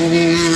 Música